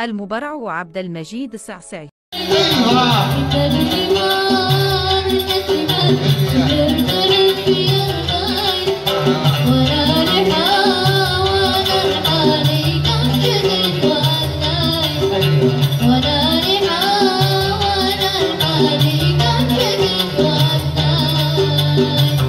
المبرع عبد المجيد السعسعي Thank you.